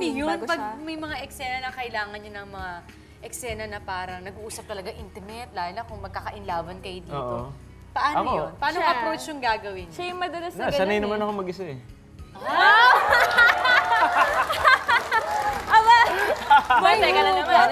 acting yun? bago Pag siya. may mga eksena na kailangan nyo ng mga eksena na parang nag-uusap talaga intimate, lalo na kung magkakainlaban kayo dito. Oo. Paano Ako? yun? Paano Siya. approach yung gagawin? Siya yung madalas na Na, ganun sanay eh. naman ako mag-isa eh. Ah! Aba! Boy, teka na naman.